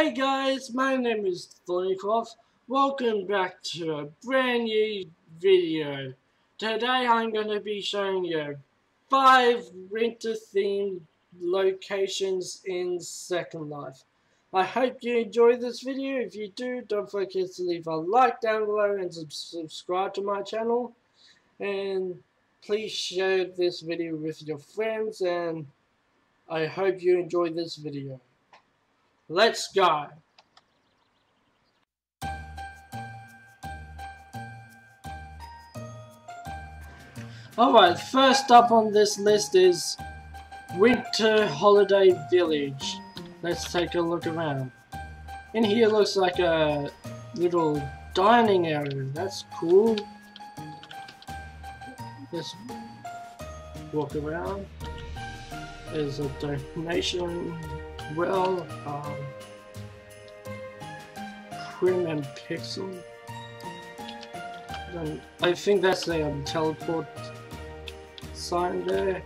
Hey guys, my name is Thornycroft. Welcome back to a brand new video. Today I'm going to be showing you 5 winter themed locations in Second Life. I hope you enjoy this video. If you do, don't forget to leave a like down below and subscribe to my channel. And please share this video with your friends and I hope you enjoy this video. Let's go! Alright, first up on this list is Winter Holiday Village. Let's take a look around. In here looks like a little dining area. That's cool. Let's walk around. There's a donation well, um, Prim and Pixel. Then I think that's a um, teleport sign there.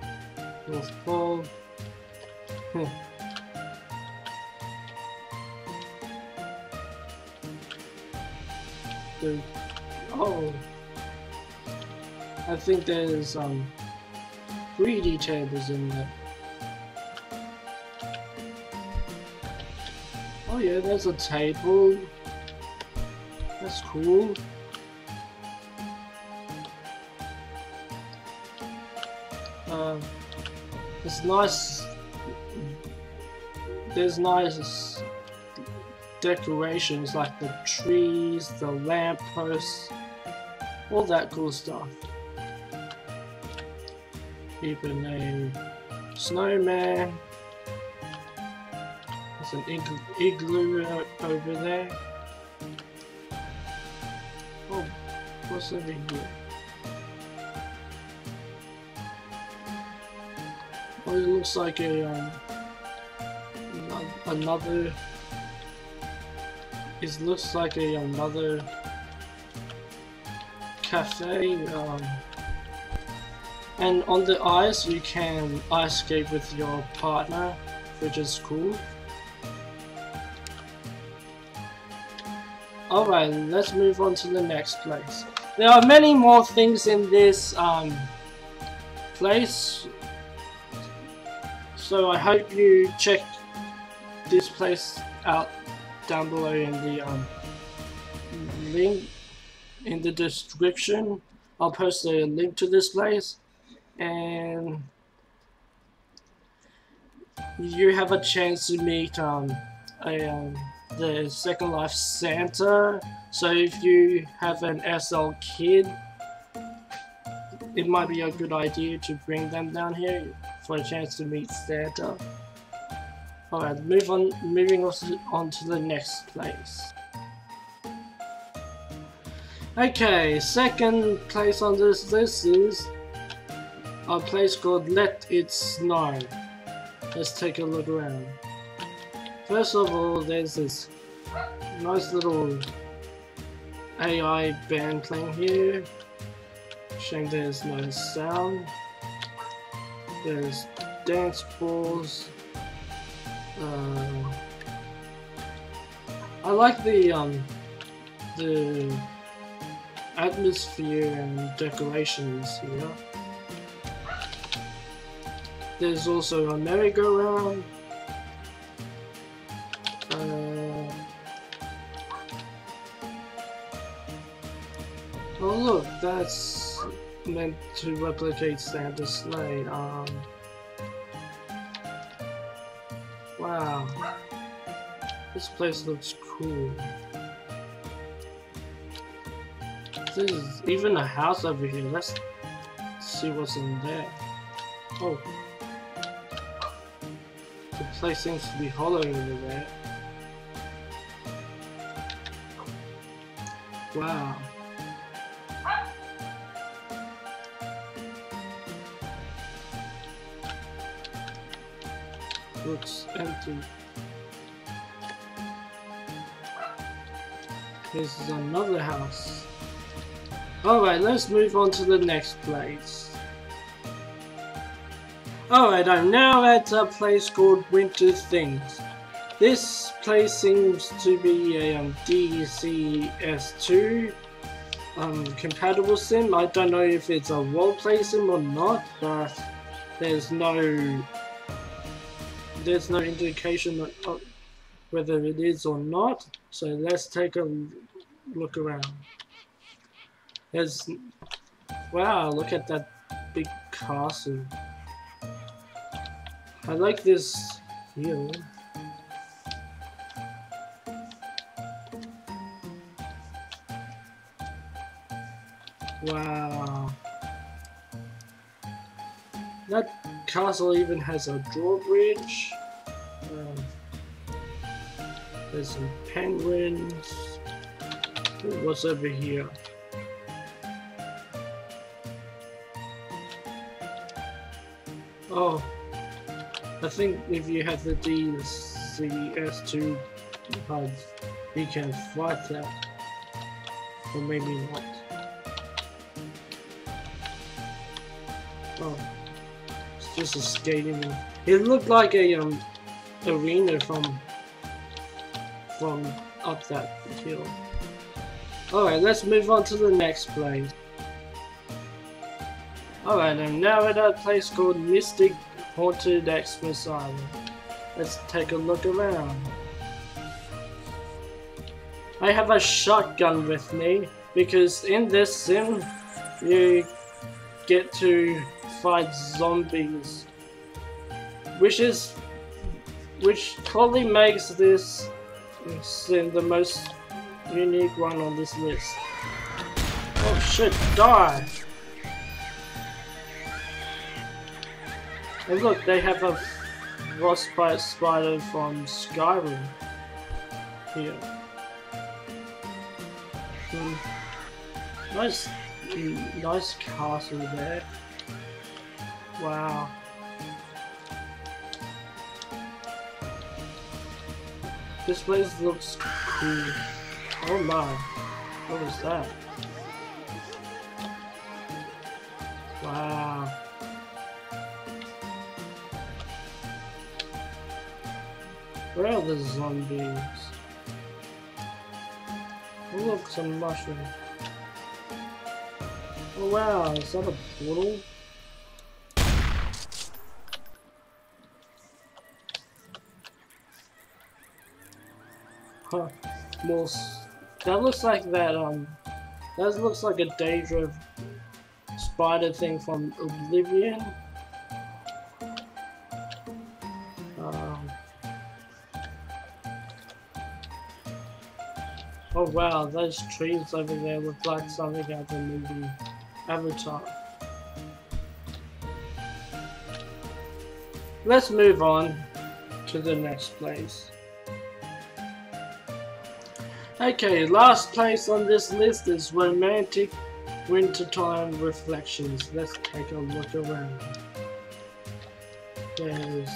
North Pole. Hmm. the, oh, I think there's um 3D tables in there. Oh yeah, there's a table. That's cool. Uh, it's nice. There's nice decorations like the trees, the lampposts, all that cool stuff. Even a snowman. There's an igloo over there. Oh, what's here? Oh, it looks like a um, another. It looks like a another cafe. Um, and on the ice, you can ice skate with your partner, which is cool. Alright, let's move on to the next place. There are many more things in this um, place. So I hope you check this place out down below in the um, link in the description. I'll post a link to this place and you have a chance to meet um, a um, the Second Life Santa. So if you have an SL kid, it might be a good idea to bring them down here for a chance to meet Santa. Alright, move on moving on to the next place. Okay, second place on this list is a place called Let It Snow. Let's take a look around. First of all, there's this nice little AI band playing here. Shame there's no sound. There's dance balls. Uh, I like the um, the atmosphere and decorations here. There's also a merry-go-round Oh look, that's meant to replicate Santa's sleigh. Um, wow, this place looks cool. There's even a house over here. Let's see what's in there. Oh, the place seems to be hollow over there. Wow. Looks empty. This is another house. Alright, let's move on to the next place. Alright, I'm now at a place called Winter Things. This place seems to be a um, DCS2 um, compatible sim. I don't know if it's a roleplay sim or not, but there's no there's no indication whether it is or not. So let's take a look around. There's wow, look at that big castle. I like this view. Wow. That castle even has a drawbridge. Um, there's some penguins. What's over here? Oh, I think if you have the DCS2 HUD, you can fight that. Or maybe not. Oh, just a stadium. It looked like a um arena from from up that hill. Alright, let's move on to the next place. Alright, I'm now at a place called Mystic Haunted Xmas Island. Let's take a look around. I have a shotgun with me because in this sim you get to fight zombies which is which totally makes this the most unique one on this list. Oh shit, die! And look, they have a frostbite spider from Skyrim here. Hmm. Nice, nice castle there. Wow. This place looks cool. Oh my. What was that? Wow. Where are the zombies? Look, some mushrooms. Oh wow, is that a portal? Huh. More that looks like that, um, that looks like a Daedra spider thing from Oblivion. Um, oh wow, those trees over there look like something out of the movie Avatar. Let's move on to the next place. Okay, last place on this list is Romantic Wintertime Reflections. Let's take a look around. There's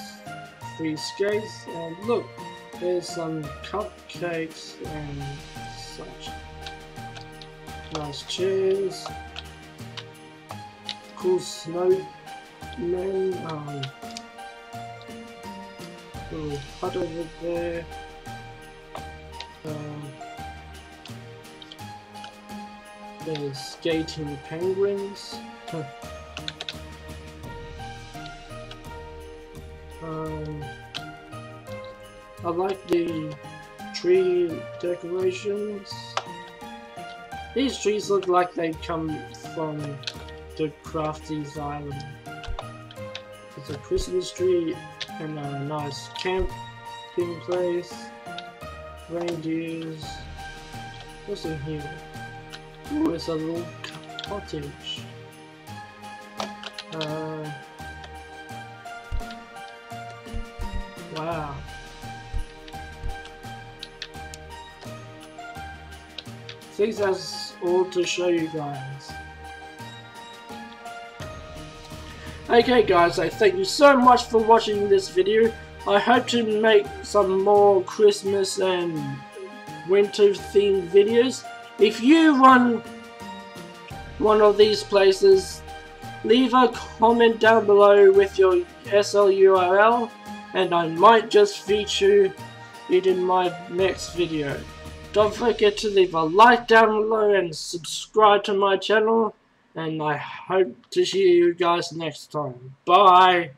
free skates and look, there's some cupcakes and such. Nice chairs. Cool snowman. Um, little over there. Um, the skating penguins. um, I like the tree decorations. These trees look like they come from the Crafties Island. It's a Christmas tree and a nice camping place. Reindeers. What's in here? Ooh, it's a little cottage. Uh, wow. I think that's all to show you guys. Okay guys, I thank you so much for watching this video. I hope to make some more Christmas and winter themed videos. If you run one of these places, leave a comment down below with your SL URL and I might just feature it in my next video. Don't forget to leave a like down below and subscribe to my channel. And I hope to see you guys next time. Bye!